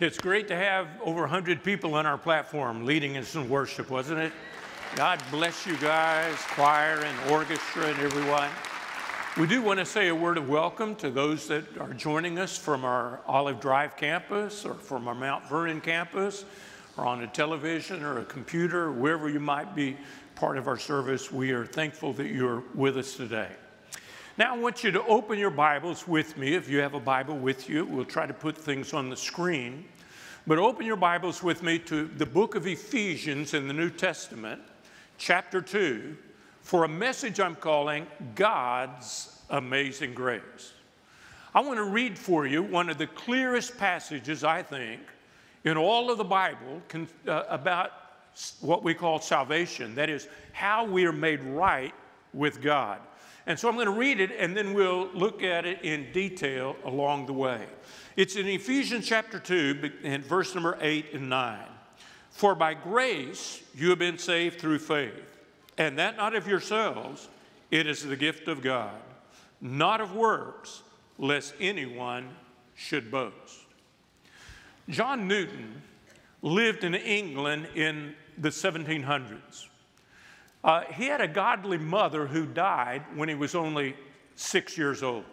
It's great to have over 100 people on our platform leading us in worship, wasn't it? God bless you guys, choir and orchestra and everyone. We do want to say a word of welcome to those that are joining us from our Olive Drive campus or from our Mount Vernon campus or on a television or a computer, wherever you might be part of our service. We are thankful that you're with us today. Now, I want you to open your Bibles with me. If you have a Bible with you, we'll try to put things on the screen. But open your Bibles with me to the book of Ephesians in the New Testament, chapter 2, for a message I'm calling God's Amazing Grace. I want to read for you one of the clearest passages, I think, in all of the Bible uh, about what we call salvation. That is, how we are made right with God. And so I'm going to read it and then we'll look at it in detail along the way. It's in Ephesians chapter 2 and verse number 8 and 9. For by grace you have been saved through faith, and that not of yourselves, it is the gift of God, not of works, lest anyone should boast. John Newton lived in England in the 1700s. Uh, he had a godly mother who died when he was only six years old.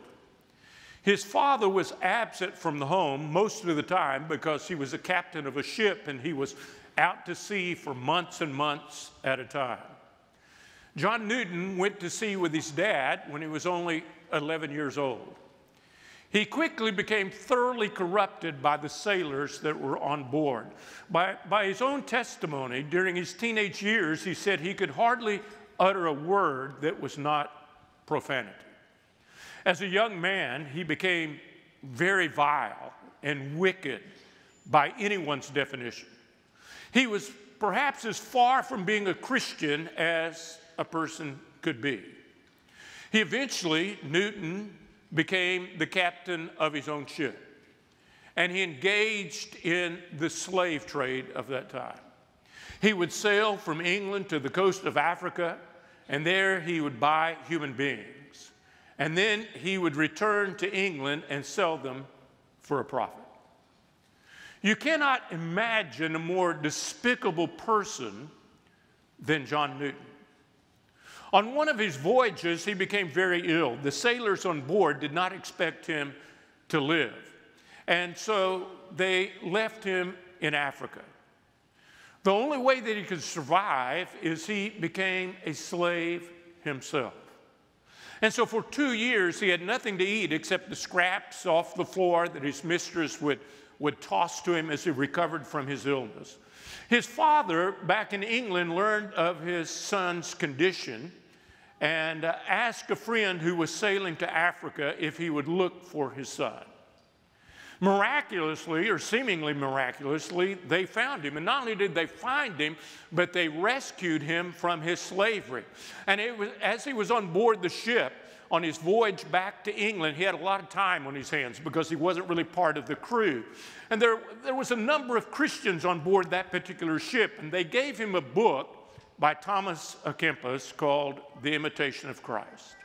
His father was absent from the home most of the time because he was a captain of a ship and he was out to sea for months and months at a time. John Newton went to sea with his dad when he was only 11 years old. He quickly became thoroughly corrupted by the sailors that were on board. By, by his own testimony, during his teenage years, he said he could hardly utter a word that was not profanity. As a young man, he became very vile and wicked by anyone's definition. He was perhaps as far from being a Christian as a person could be. He eventually, Newton, became the captain of his own ship. And he engaged in the slave trade of that time. He would sail from England to the coast of Africa, and there he would buy human beings. And then he would return to England and sell them for a profit. You cannot imagine a more despicable person than John Newton. On one of his voyages, he became very ill. The sailors on board did not expect him to live. And so they left him in Africa. The only way that he could survive is he became a slave himself. And so for two years, he had nothing to eat except the scraps off the floor that his mistress would, would toss to him as he recovered from his illness. His father, back in England, learned of his son's condition and uh, asked a friend who was sailing to Africa if he would look for his son. Miraculously, or seemingly miraculously, they found him. And not only did they find him, but they rescued him from his slavery. And it was, as he was on board the ship, on his voyage back to England, he had a lot of time on his hands because he wasn't really part of the crew. And there, there was a number of Christians on board that particular ship, and they gave him a book by Thomas à Kempis called The Imitation of Christ.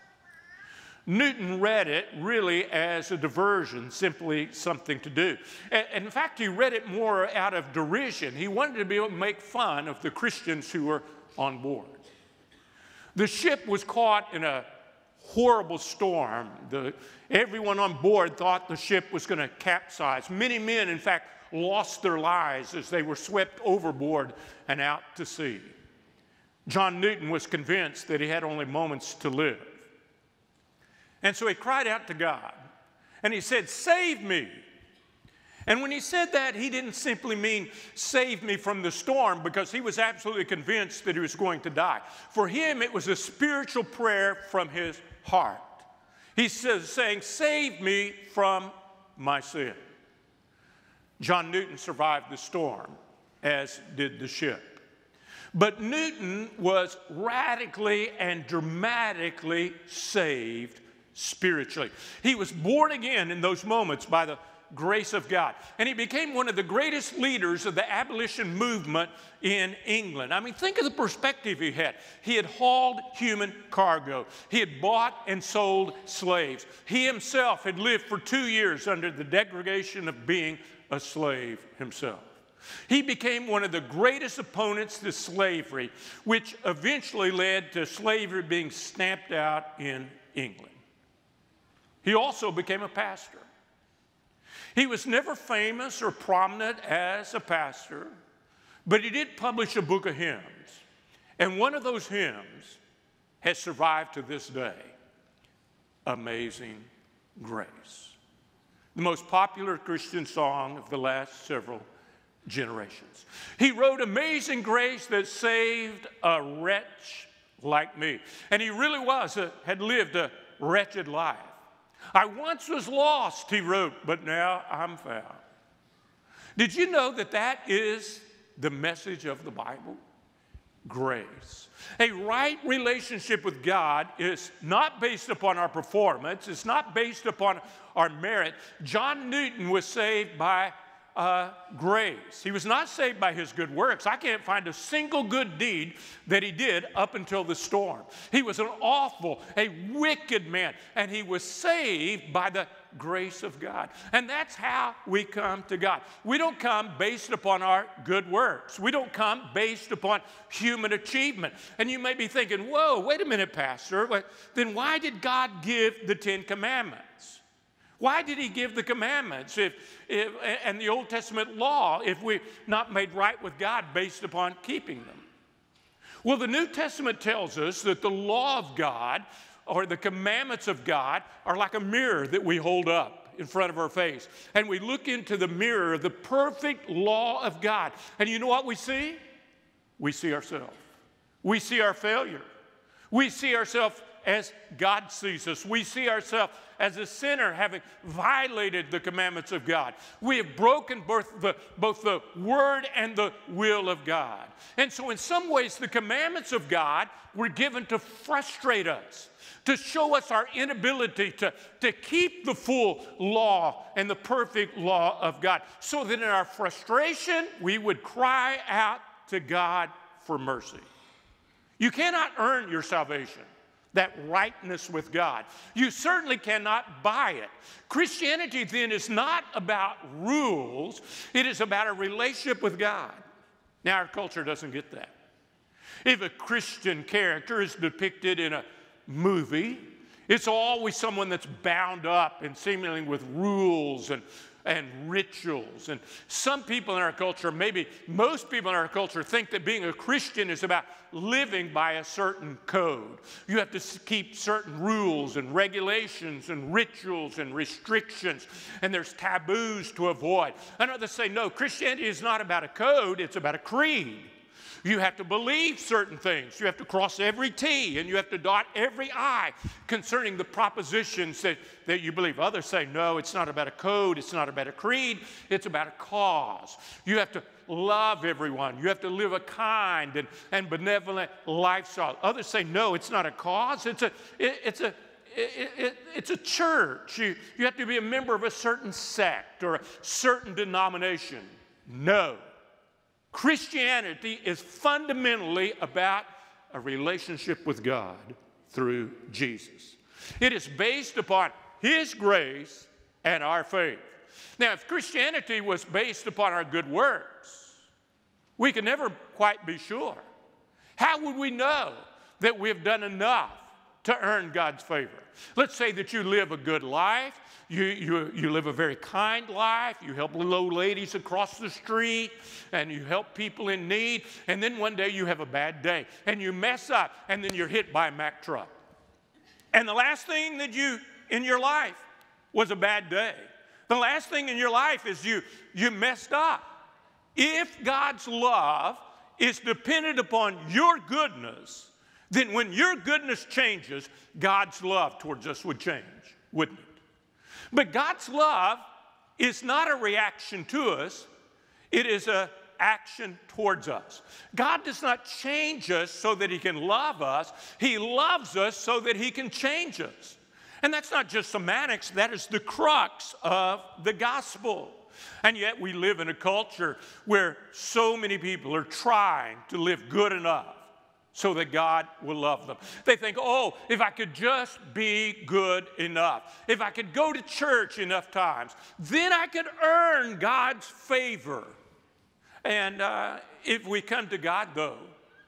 Newton read it really as a diversion, simply something to do. And in fact, he read it more out of derision. He wanted to be able to make fun of the Christians who were on board. The ship was caught in a horrible storm. The, everyone on board thought the ship was going to capsize. Many men, in fact, lost their lives as they were swept overboard and out to sea. John Newton was convinced that he had only moments to live. And so he cried out to God and he said, Save me. And when he said that, he didn't simply mean save me from the storm because he was absolutely convinced that he was going to die. For him, it was a spiritual prayer from his heart. He says, saying, Save me from my sin. John Newton survived the storm, as did the ship. But Newton was radically and dramatically saved spiritually. He was born again in those moments by the grace of God. And he became one of the greatest leaders of the abolition movement in England. I mean, think of the perspective he had. He had hauled human cargo, he had bought and sold slaves. He himself had lived for two years under the degradation of being a slave himself. He became one of the greatest opponents to slavery, which eventually led to slavery being stamped out in England. He also became a pastor. He was never famous or prominent as a pastor, but he did publish a book of hymns. And one of those hymns has survived to this day Amazing Grace. The most popular Christian song of the last several generations. He wrote Amazing Grace that saved a wretch like me. And he really was, a, had lived a wretched life. I once was lost, he wrote, but now I'm found. Did you know that that is the message of the Bible? Grace. A right relationship with God is not based upon our performance, it's not based upon our merit. John Newton was saved by uh, grace. He was not saved by his good works. I can't find a single good deed that he did up until the storm. He was an awful, a wicked man, and he was saved by the grace of God. And that's how we come to God. We don't come based upon our good works, we don't come based upon human achievement. And you may be thinking, whoa, wait a minute, Pastor. Then why did God give the Ten Commandments? Why did he give the commandments if, if, and the Old Testament law if we're not made right with God based upon keeping them? Well, the New Testament tells us that the law of God or the commandments of God are like a mirror that we hold up in front of our face. And we look into the mirror of the perfect law of God. And you know what we see? We see ourselves. We see our failure. We see ourselves as God sees us. We see ourselves as a sinner having violated the commandments of God. We have broken both the, both the word and the will of God. And so, in some ways, the commandments of God were given to frustrate us. To show us our inability to, to keep the full law and the perfect law of God, so that in our frustration we would cry out to God for mercy. You cannot earn your salvation that rightness with God. You certainly cannot buy it. Christianity then is not about rules, it is about a relationship with God. Now, our culture doesn't get that. If a Christian character is depicted in a movie, it's always someone that's bound up and seemingly with rules and and rituals. And some people in our culture, maybe most people in our culture, think that being a Christian is about living by a certain code. You have to keep certain rules and regulations and rituals and restrictions, and there's taboos to avoid. And others say, no, Christianity is not about a code, it's about a creed. You have to believe certain things. You have to cross every T and you have to dot every I concerning the propositions that, that you believe. Others say, no, it's not about a code, it's not about a creed, it's about a cause. You have to love everyone. You have to live a kind and, and benevolent lifestyle. Others say, no, it's not a cause, it's a, it, it's a it, it, it's a church. You, you have to be a member of a certain sect or a certain denomination. No. Christianity is fundamentally about a relationship with God through Jesus. It is based upon His grace and our faith. Now, if Christianity was based upon our good works, we can never quite be sure. How would we know that we have done enough to earn God's favor? Let's say that you live a good life, you, you, you live a very kind life, you help old ladies across the street, and you help people in need, and then one day you have a bad day, and you mess up, and then you're hit by a Mack truck. And the last thing that you in your life was a bad day. The last thing in your life is you, you messed up. If God's love is dependent upon your goodness, then when your goodness changes, God's love towards us would change, wouldn't it? But God's love is not a reaction to us, it is an action towards us. God does not change us so that He can love us, He loves us so that He can change us. And that's not just semantics, that is the crux of the gospel. And yet we live in a culture where so many people are trying to live good enough so that God will love them. They think, oh, if I could just be good enough, if I could go to church enough times, then I could earn God's favor. And uh, if we come to God, though,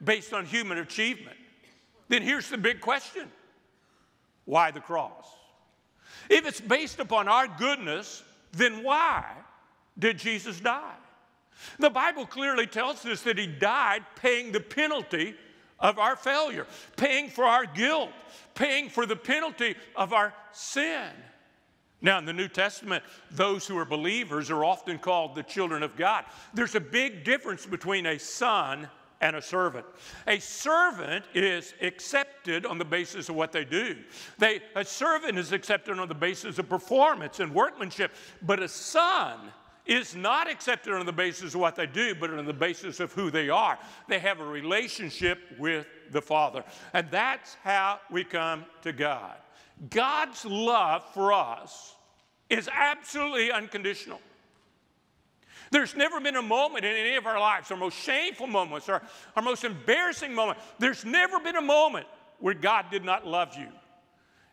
based on human achievement, then here's the big question why the cross? If it's based upon our goodness, then why did Jesus die? The Bible clearly tells us that he died paying the penalty of our failure, paying for our guilt, paying for the penalty of our sin. Now, in the New Testament, those who are believers are often called the children of God. There's a big difference between a son and a servant. A servant is accepted on the basis of what they do. They, a servant is accepted on the basis of performance and workmanship, but a son is not accepted on the basis of what they do, but on the basis of who they are. They have a relationship with the Father. And that's how we come to God. God's love for us is absolutely unconditional. There's never been a moment in any of our lives, our most shameful moments, our, our most embarrassing moment, there's never been a moment where God did not love you.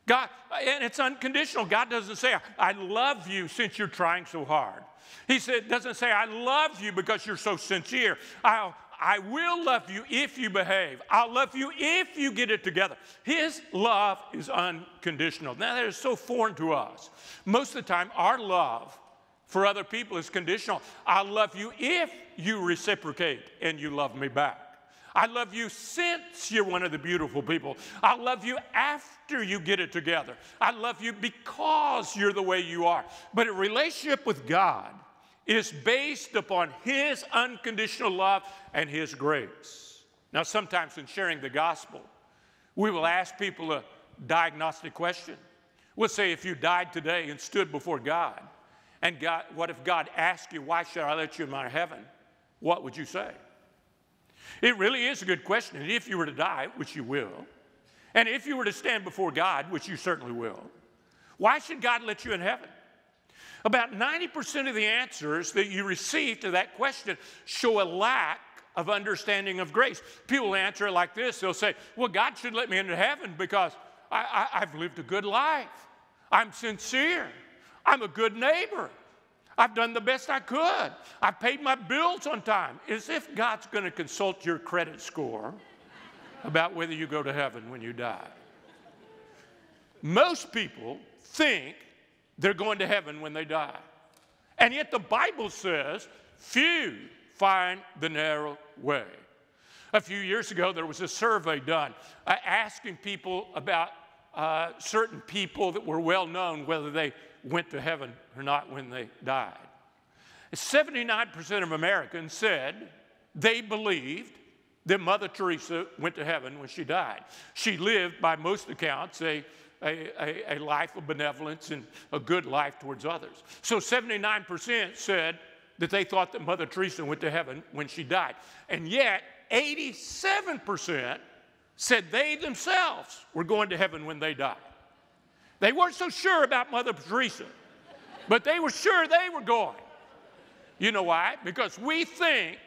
God, and it's unconditional. God doesn't say, I love you since you're trying so hard. He said, doesn't say, I love you because you're so sincere. I'll, I will love you if you behave. I'll love you if you get it together. His love is unconditional. Now, that is so foreign to us. Most of the time, our love for other people is conditional. I love you if you reciprocate and you love me back. I love you since you're one of the beautiful people. I love you after you get it together. I love you because you're the way you are. But a relationship with God is based upon His unconditional love and His grace. Now, sometimes in sharing the gospel, we will ask people a diagnostic question. We'll say, if you died today and stood before God, and God, what if God asked you, Why should I let you in my heaven? What would you say? It really is a good question. And if you were to die, which you will, and if you were to stand before God, which you certainly will, why should God let you in heaven? About 90% of the answers that you receive to that question show a lack of understanding of grace. People answer it like this they'll say, Well, God should let me into heaven because I, have lived a good life. I'm sincere. I'm a good neighbor. I've done the best I could. I paid my bills on time. As if God's going to consult your credit score about whether you go to heaven when you die. Most people think they're going to heaven when they die. And yet the Bible says, few find the narrow way. A few years ago, there was a survey done uh, asking people about uh, certain people that were well known, whether they went to heaven or not when they died. 79% of Americans said they believed that Mother Teresa went to heaven when she died. She lived, by most accounts, a, a, a, life of benevolence and a good life towards others. So 79% said that they thought that Mother Teresa went to heaven when she died. And yet, 87% said they themselves were going to heaven when they died. They weren't so sure about Mother Teresa, but they were sure they were going. You know why? Because we think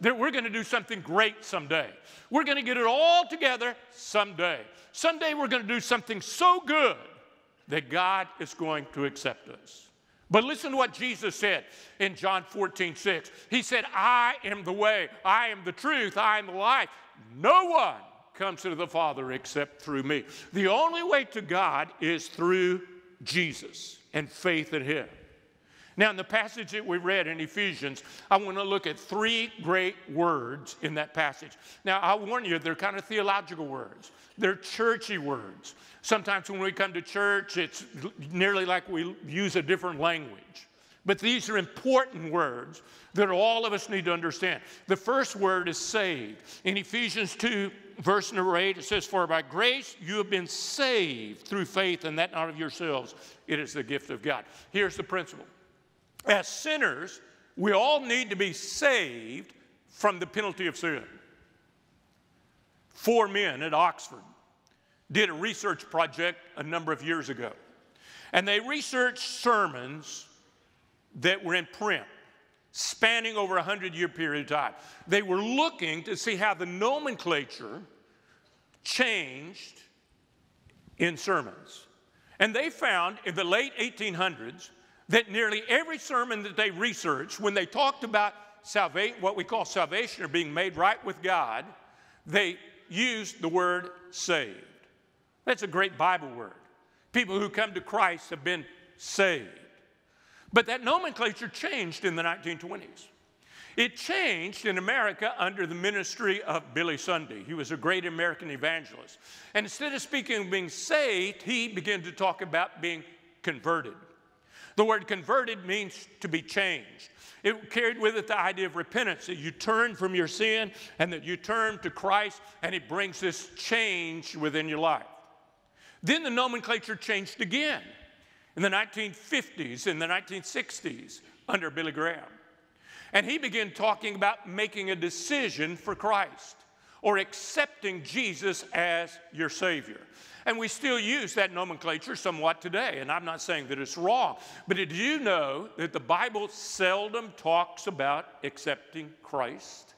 that we're going to do something great someday. We're going to get it all together someday. Someday we're going to do something so good that God is going to accept us. But listen to what Jesus said in John 14, 6. He said, I am the way, I am the truth, I am the life. No one comes to the Father except through me. The only way to God is through Jesus and faith in Him. Now, in the passage that we read in Ephesians, I want to look at three great words in that passage. Now, I warn you, they're kind of theological words, they're churchy words. Sometimes when we come to church, it's nearly like we use a different language. But these are important words that all of us need to understand. The first word is saved. In Ephesians 2, verse number 8, it says, For by grace you have been saved through faith, and that not of yourselves. It is the gift of God. Here's the principle as sinners, we all need to be saved from the penalty of sin. Four men at Oxford did a research project a number of years ago. And they researched sermons that were in print spanning over a 100 year period of time. They were looking to see how the nomenclature changed in sermons. And they found in the late 1800s that nearly every sermon that they researched, when they talked about salvation, what we call salvation or being made right with God, they used the word saved. That's a great Bible word. People who come to Christ have been saved. But that nomenclature changed in the 1920s. It changed in America under the ministry of Billy Sunday. He was a great American evangelist. And instead of speaking of being saved, he began to talk about being converted. The word converted means to be changed. It carried with it the idea of repentance, that you turn from your sin and that you turn to Christ, and it brings this change within your life. Then the nomenclature changed again in the 1950s, in the 1960s, under Billy Graham. And he began talking about making a decision for Christ or accepting Jesus as your Savior. And we still use that nomenclature somewhat today. And I'm not saying that it's wrong, but did you know that the Bible seldom talks about accepting Christ?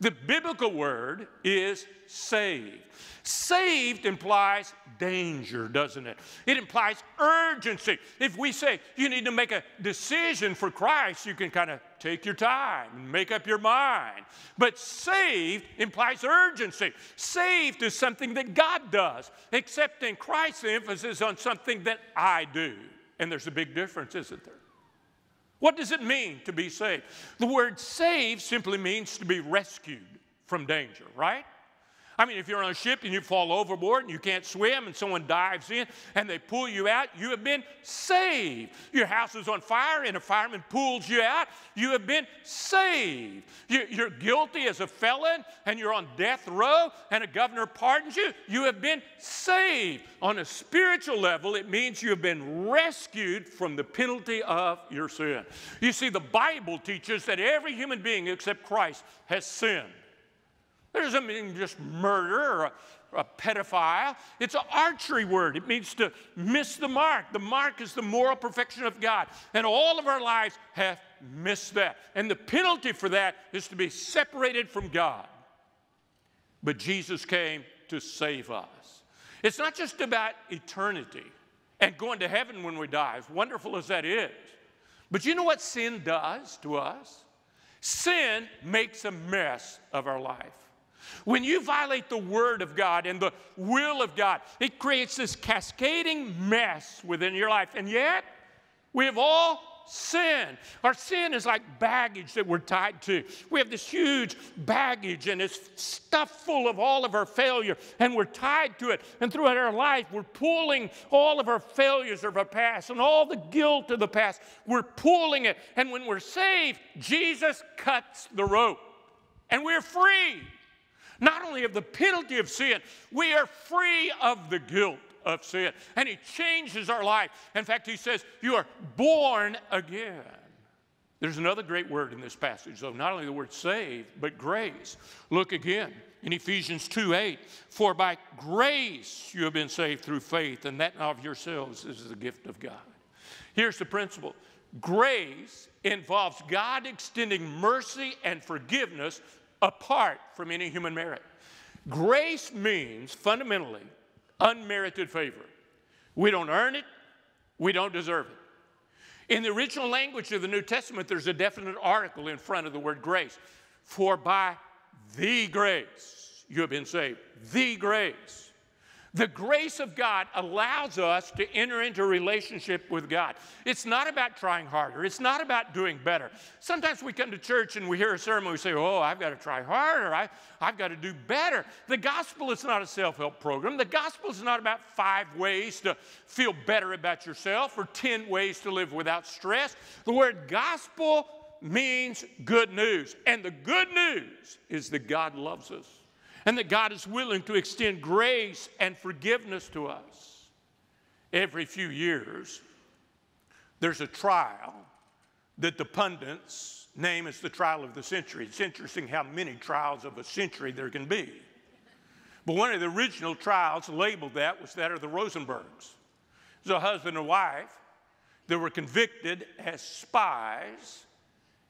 The biblical word is saved. Saved implies danger, doesn't it? It implies urgency. If we say you need to make a decision for Christ, you can kind of take your time and make up your mind. But saved implies urgency. Saved is something that God does, except accepting Christ's emphasis on something that I do. And there's a big difference, isn't there? What does it mean to be saved? The word saved simply means to be rescued from danger, right? I mean, if you're on a ship and you fall overboard and you can't swim and someone dives in and they pull you out, you have been saved. Your house is on fire and a fireman pulls you out, you have been saved. You're guilty as a felon and you're on death row and a governor pardons you, you have been saved. On a spiritual level, it means you have been rescued from the penalty of your sin. You see, the Bible teaches that every human being except Christ has sinned. That doesn't mean just murder or a, a pedophile. It's an archery word. It means to miss the mark. The mark is the moral perfection of God. And all of our lives have missed that. And the penalty for that is to be separated from God. But Jesus came to save us. It's not just about eternity and going to heaven when we die, as wonderful as that is. But you know what sin does to us? Sin makes a mess of our life. When you violate the Word of God and the will of God, it creates this cascading mess within your life. And yet, we have all sin. Our sin is like baggage that we're tied to. We have this huge baggage and it's stuffed full of all of our failure, and we're tied to it. And throughout our life, we're pulling all of our failures of our past and all the guilt of the past. We're pulling it. And when we're saved, Jesus cuts the rope and we're free not only of the penalty of sin, we are free of the guilt of sin. And He changes our life. In fact, He says, You are born again. There's another great word in this passage, though, not only the word saved, but grace. Look again in Ephesians 2 8. For by grace you have been saved through faith, and that of yourselves is the gift of God. Here's the principle grace involves God extending mercy and forgiveness apart from any human merit. Grace means fundamentally unmerited favor. We don't earn it, we don't deserve it. In the original language of the New Testament, there's a definite article in front of the word grace. For by the grace you have been saved. The grace. The grace of God allows us to enter into relationship with God. It's not about trying harder, it's not about doing better. Sometimes we come to church and we hear a sermon, we say, Oh, I've got to try harder, I, I've got to do better. The gospel is not a self help program. The gospel is not about five ways to feel better about yourself or 10 ways to live without stress. The word gospel means good news. And the good news is that God loves us and that God is willing to extend grace and forgiveness to us. Every few years, there's a trial that the pundits name as the trial of the century. It's interesting how many trials of a century there can be. But one of the original trials labeled that was that of the Rosenbergs. It was a husband and wife that were convicted as spies,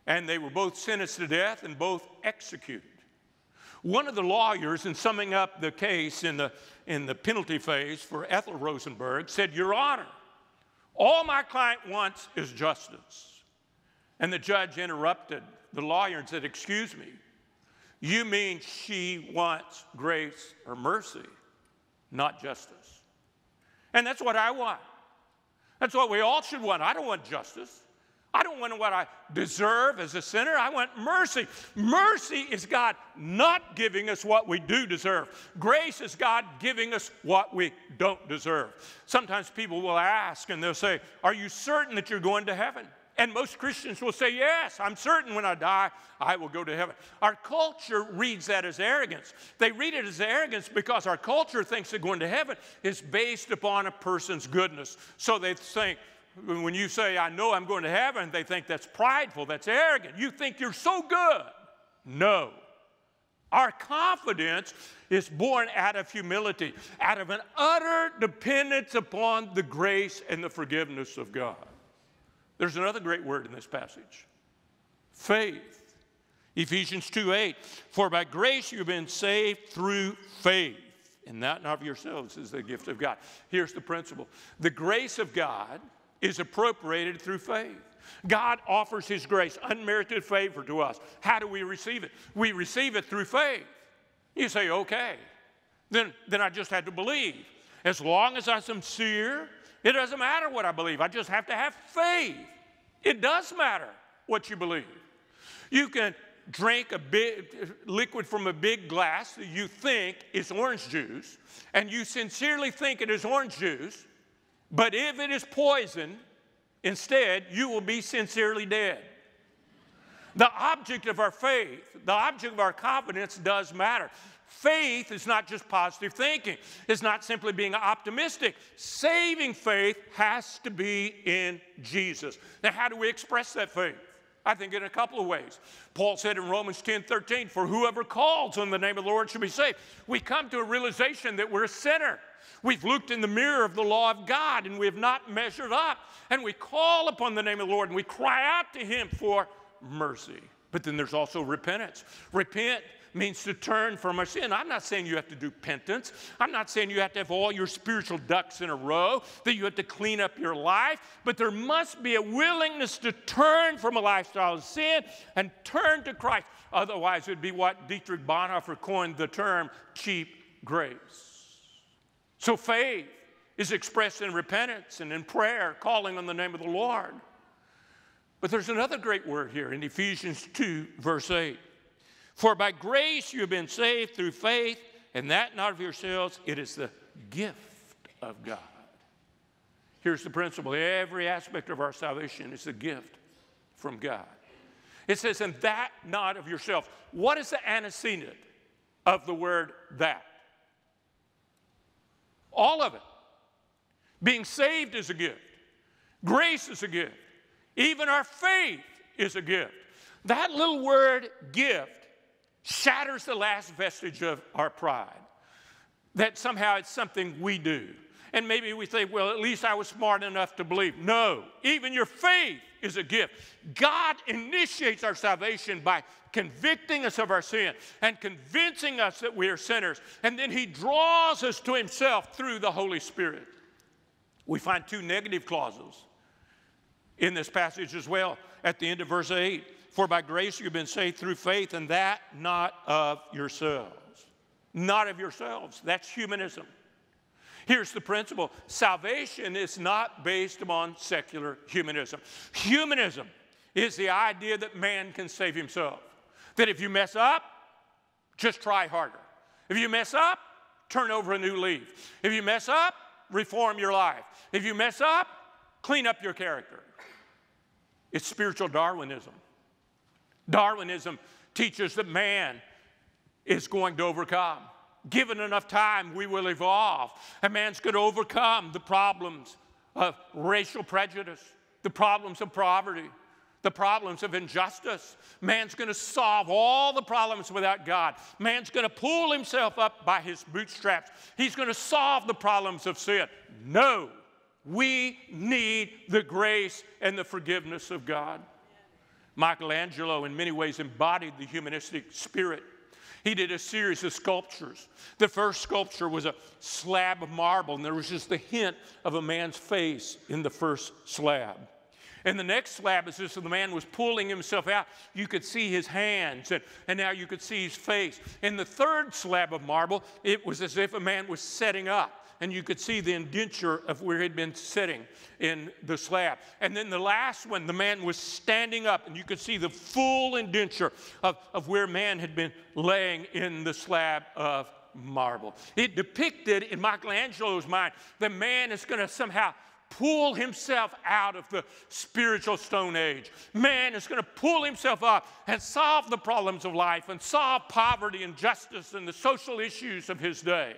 and they were both sentenced to death and both executed. One of the lawyers, in summing up the case in the, in the penalty phase for Ethel Rosenberg, said, Your Honor, all my client wants is justice. And the judge interrupted the lawyer and said, Excuse me, you mean she wants grace or mercy, not justice. And that's what I want. That's what we all should want. I don't want justice. I don't want what I deserve as a sinner. I want mercy. Mercy is God not giving us what we do deserve. Grace is God giving us what we don't deserve. Sometimes people will ask and they'll say, Are you certain that you're going to heaven? And most Christians will say, Yes, I'm certain when I die, I will go to heaven. Our culture reads that as arrogance. They read it as arrogance because our culture thinks that going to heaven is based upon a person's goodness. So they think, when you say, I know I'm going to heaven, they think that's prideful, that's arrogant. You think you're so good. No. Our confidence is born out of humility, out of an utter dependence upon the grace and the forgiveness of God. There's another great word in this passage faith. Ephesians 2 8, for by grace you've been saved through faith, and that not of yourselves is the gift of God. Here's the principle the grace of God is appropriated through faith. God offers His grace, unmerited favor to us. How do we receive it? We receive it through faith. You say, okay, then, then I just had to believe. As long as I'm sincere, it doesn't matter what I believe. I just have to have faith. It does matter what you believe. You can drink a big liquid from a big glass that you think is orange juice, and you sincerely think it is orange juice, but if it is poison, instead, you will be sincerely dead. The object of our faith, the object of our confidence does matter. Faith is not just positive thinking, it's not simply being optimistic. Saving faith has to be in Jesus. Now, how do we express that faith? I think in a couple of ways. Paul said in Romans 10 13, For whoever calls on the name of the Lord shall be saved. We come to a realization that we're a sinner. We've looked in the mirror of the law of God and we have not measured up. And we call upon the name of the Lord and we cry out to Him for mercy. But then there's also repentance. Repent means to turn from our sin. I'm not saying you have to do penance. I'm not saying you have to have all your spiritual ducks in a row, that you have to clean up your life, but there must be a willingness to turn from a lifestyle of sin and turn to Christ. Otherwise, it would be what Dietrich Bonhoeffer coined the term cheap grace. So faith is expressed in repentance and in prayer, calling on the name of the Lord. But there's another great word here in Ephesians 2, verse 8. For by grace you have been saved through faith, and that not of yourselves, it is the gift of God. Here's the principle every aspect of our salvation is a gift from God. It says, and that not of yourself. What is the antecedent of the word that? All of it. Being saved is a gift, grace is a gift, even our faith is a gift. That little word gift shatters the last vestige of our pride. That somehow it's something we do. And maybe we think, well, at least I was smart enough to believe. No, even your faith is a gift. God initiates our salvation by convicting us of our sin and convincing us that we are sinners. And then He draws us to Himself through the Holy Spirit. We find two negative clauses in this passage as well at the end of verse 8. For by grace you've been saved through faith, and that not of yourselves. Not of yourselves. That's humanism. Here's the principle salvation is not based upon secular humanism. Humanism is the idea that man can save himself. That if you mess up, just try harder. If you mess up, turn over a new leaf. If you mess up, reform your life. If you mess up, clean up your character. It's spiritual Darwinism. Darwinism teaches that man is going to overcome. Given enough time, we will evolve. And man's going to overcome the problems of racial prejudice, the problems of poverty, the problems of injustice. Man's going to solve all the problems without God. Man's going to pull himself up by his bootstraps. He's going to solve the problems of sin. No, we need the grace and the forgiveness of God. Michelangelo, in many ways, embodied the humanistic spirit. He did a series of sculptures. The first sculpture was a slab of marble, and there was just the hint of a man's face in the first slab. And the next slab is just the man was pulling himself out. You could see his hands, and, and now you could see his face. In the third slab of marble, it was as if a man was setting up and you could see the indenture of where he'd been sitting in the slab. And then the last one, the man was standing up, and you could see the full indenture of, of where man had been laying in the slab of marble. It depicted in Michelangelo's mind that man is going to somehow pull himself out of the spiritual stone age. Man is going to pull himself up and solve the problems of life and solve poverty and justice and the social issues of his day.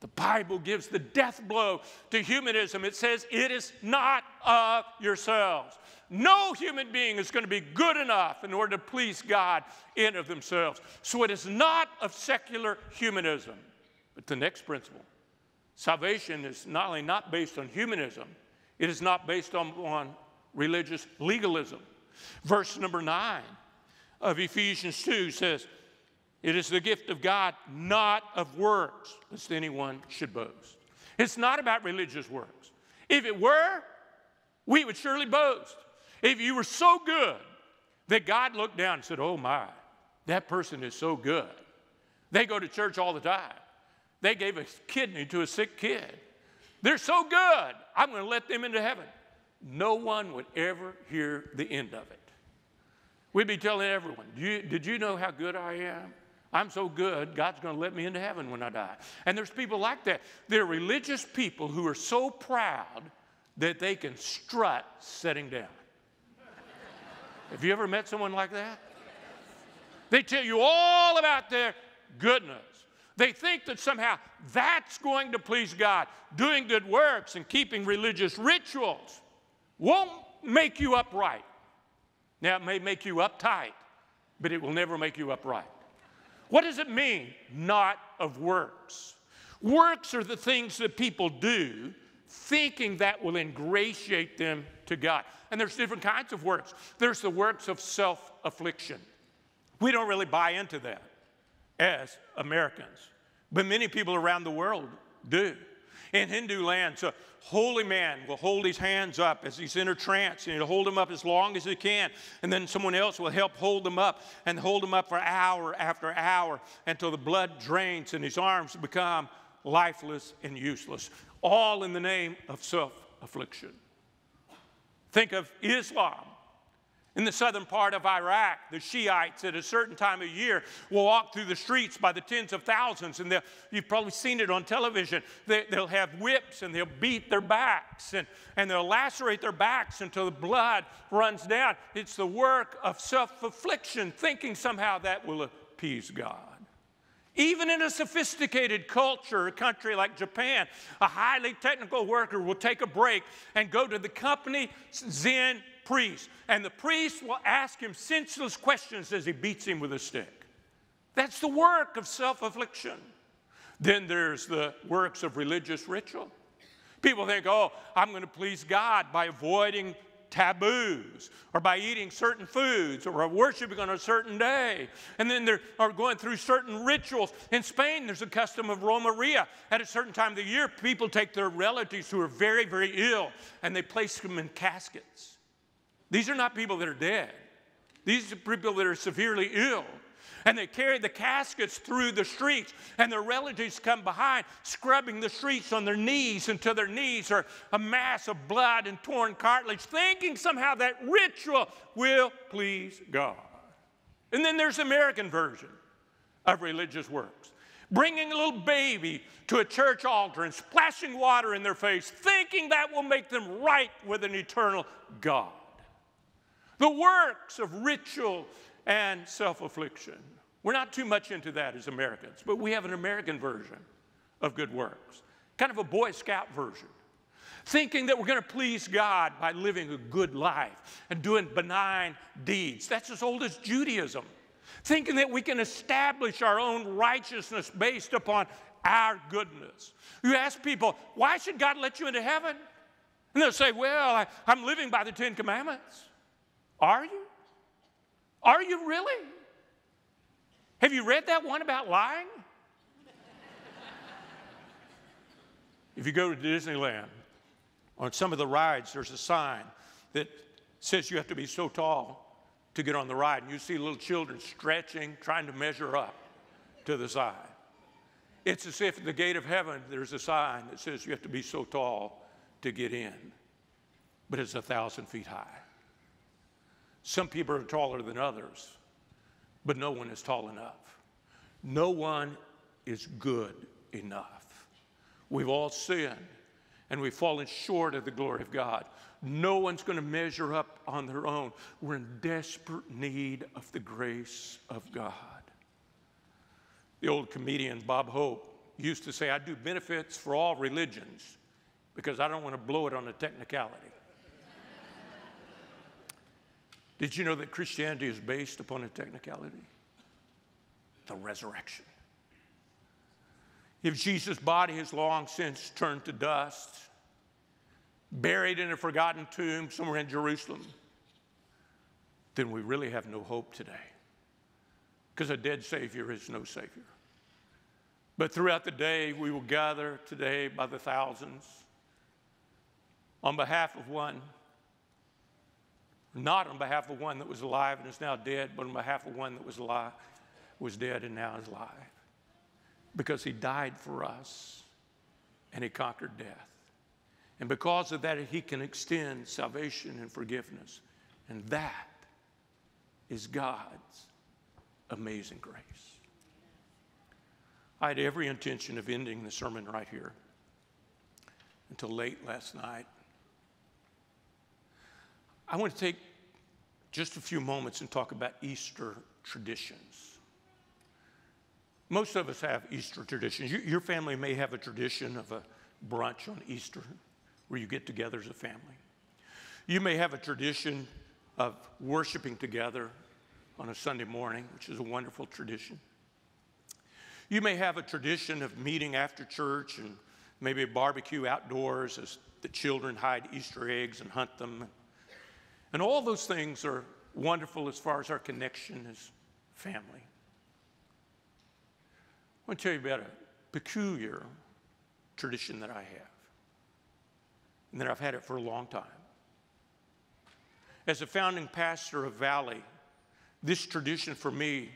The Bible gives the death blow to humanism. It says, It is not of yourselves. No human being is going to be good enough in order to please God in of themselves. So it is not of secular humanism. But the next principle Salvation is not only not based on humanism, it is not based on, on religious legalism. Verse number nine of Ephesians 2 says, It is the gift of God, not of works, lest anyone should boast. It's not about religious works. If it were, we would surely boast. If you were so good that God looked down and said, Oh my, that person is so good. They go to church all the time. They gave a kidney to a sick kid. They're so good, I'm going to let them into heaven. No one would ever hear the end of it. We'd be telling everyone, Did you know how good I am? I'm so good, God's going to let me into heaven when I die. And there's people like that. They're religious people who are so proud that they can strut sitting down. Have you ever met someone like that? They tell you all about their goodness. They think that somehow that's going to please God. Doing good works and keeping religious rituals won't make you upright. Now, it may make you uptight, but it will never make you upright. What does it mean, not of works? Works are the things that people do thinking that will ingratiate them to God. And there's different kinds of works. There's the works of self affliction. We don't really buy into that as Americans, but many people around the world do. In Hindu lands, a holy man will hold his hands up as he's in a trance, and he'll hold them up as long as he can. And then someone else will help hold them up and hold them up for hour after hour until the blood drains and his arms become lifeless and useless, all in the name of self affliction. Think of Islam. In the southern part of Iraq, the Shiites at a certain time of year will walk through the streets by the tens of thousands, and you've probably seen it on television. They, will have whips and they'll beat their backs and, and they'll lacerate their backs until the blood runs down. It's the work of self affliction, thinking somehow that will appease God. Even in a sophisticated culture, a country like Japan, a highly technical worker will take a break and go to the company Zen priest, and the priest will ask him senseless questions as he beats him with a stick. That's the work of self affliction. Then there's the works of religious ritual. People think, oh, I'm going to please God by avoiding taboos or by eating certain foods or worshiping on a certain day. And then they are going through certain rituals. In Spain, there's a custom of Romería. At a certain time of the year, people take their relatives who are very, very ill and they place them in caskets. These are not people that are dead. These are people that are severely ill. And they carry the caskets through the streets, and their relatives come behind, scrubbing the streets on their knees until their knees are a mass of blood and torn cartilage, thinking somehow that ritual will please God. And then there's the American version of religious works bringing a little baby to a church altar and splashing water in their face, thinking that will make them right with an eternal God the works of ritual and self affliction. We're not too much into that as Americans, but we have an American version of good works, kind of a Boy Scout version. thinking that we're going to please God by living a good life and doing benign deeds. That's as old as Judaism. Thinking that we can establish our own righteousness based upon our goodness. You ask people, why should God let you into heaven? And they'll say, well, I, I'm living by the Ten Commandments. Are you? Are you really? Have you read that one about lying? if you go to Disneyland, on some of the rides, there's a sign that says you have to be so tall to get on the ride. And you see little children stretching, trying to measure up to the side. It's as if at the gate of heaven there's a sign that says you have to be so tall to get in, but it's a thousand feet high. Some people are taller than others, but no one is tall enough. No one is good enough. We've all sinned and we've fallen short of the glory of God. No one's going to measure up on their own. We're in desperate need of the grace of God. The old comedian Bob Hope used to say, I do benefits for all religions because I don't want to blow it on a technicality. Did you know that Christianity is based upon a technicality? The resurrection. If Jesus' body has long since turned to dust, buried in a forgotten tomb somewhere in Jerusalem, then we really have no hope today. Because a dead Savior is no Savior. But throughout the day, we will gather today by the thousands on behalf of one, not on behalf of one that was alive and is now dead, but on behalf of one that was alive, was dead and now is alive because he died for us and he conquered death. And because of that, he can extend salvation and forgiveness. And that is God's amazing grace. I had every intention of ending the sermon right here until late last night. I want to take just a few moments and talk about Easter traditions. Most of us have Easter traditions. Your family may have a tradition of a brunch on Easter where you get together as a family. You may have a tradition of worshiping together on a Sunday morning, which is a wonderful tradition. You may have a tradition of meeting after church and maybe a barbecue outdoors as the children hide Easter eggs and hunt them. And all those things are wonderful as far as our connection as family. I want to tell you about a peculiar tradition that I have, and that I've had it for a long time. As a founding pastor of Valley, this tradition for me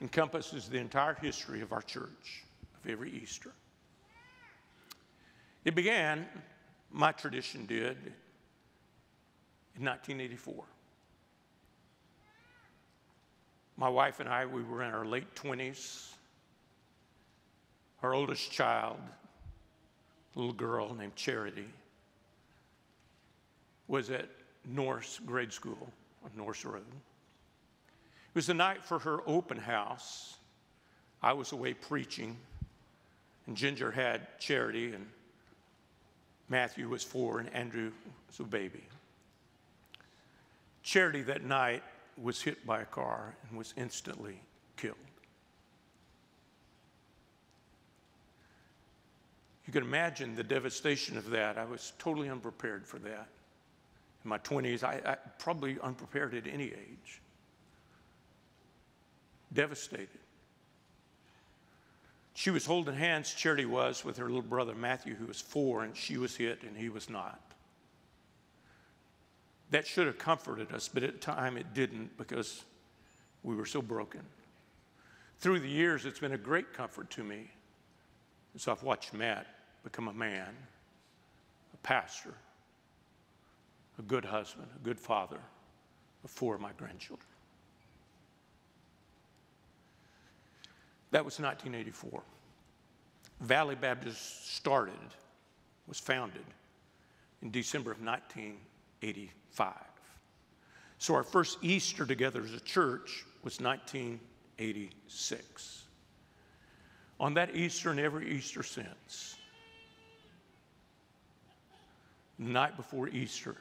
encompasses the entire history of our church, of every Easter. It began, my tradition did, in 1984. My wife and I, we were in our late 20s our oldest child, a little girl named Charity, was at Norris grade school on Norris Road. It was the night for her open house. I was away preaching, and Ginger had Charity, and Matthew was four, and Andrew was a baby. Charity that night was hit by a car and was instantly killed. You can imagine the devastation of that. I was totally unprepared for that. In my 20s, I, I probably unprepared at any age. Devastated. She was holding hands, Charity was, with her little brother Matthew, who was four, and she was hit and he was not. That should have comforted us, but at the time it didn't because we were so broken. Through the years, it's been a great comfort to me. So I've watched Matt become a man, a pastor, a good husband, a good father of four of my grandchildren. That was 1984. Valley Baptist started, was founded in December of 1985. So our first Easter together as a church was 1986. On that Easter and every Easter since, the night before Easter,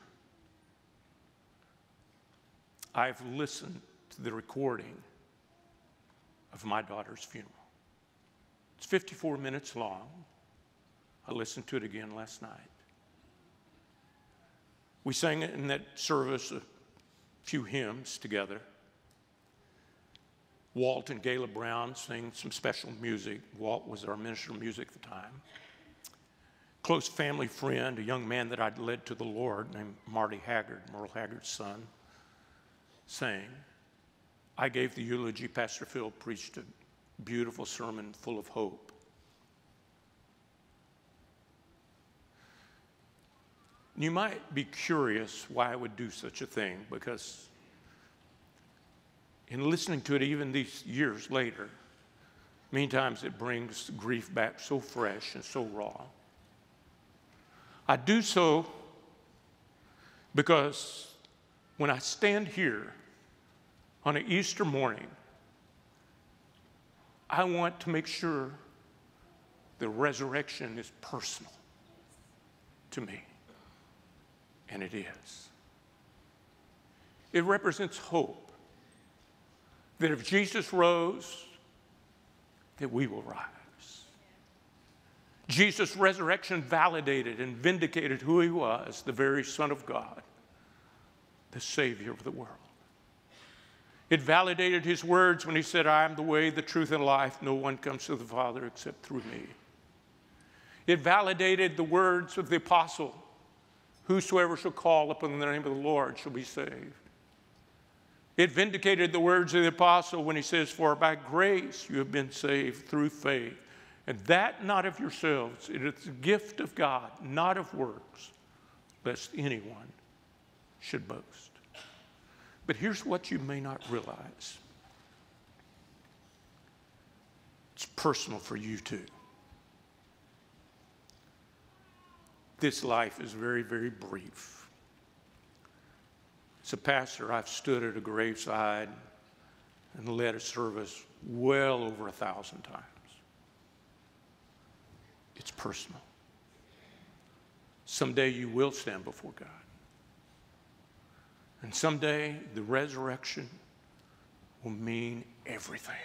I've listened to the recording of my daughter's funeral. It's 54 minutes long. I listened to it again last night. We sang in that service a few hymns together. Walt and Gayla Brown sang some special music. Walt was our minister of music at the time. Close family friend, a young man that I'd led to the Lord named Marty Haggard, Merle Haggard's son, sang. I gave the eulogy. Pastor Phil preached a beautiful sermon full of hope. You might be curious why I would do such a thing because in listening to it even these years later, many times it brings grief back so fresh and so raw. I do so because when I stand here on an Easter morning, I want to make sure the resurrection is personal to me. And it is. It represents hope that if Jesus rose, that we will rise. Jesus' resurrection validated and vindicated who he was, the very Son of God, the Savior of the world. It validated his words when he said, I am the way, the truth, and life. No one comes to the Father except through me. It validated the words of the apostle Whosoever shall call upon the name of the Lord shall be saved. It vindicated the words of the apostle when he says, For by grace you have been saved through faith. And that not of yourselves, it is the gift of God, not of works, lest anyone should boast. But here's what you may not realize it's personal for you too. This life is very, very brief. As a pastor, I've stood at a graveside and led a service well over a thousand times. It's personal. Someday you will stand before God. And someday the resurrection will mean everything.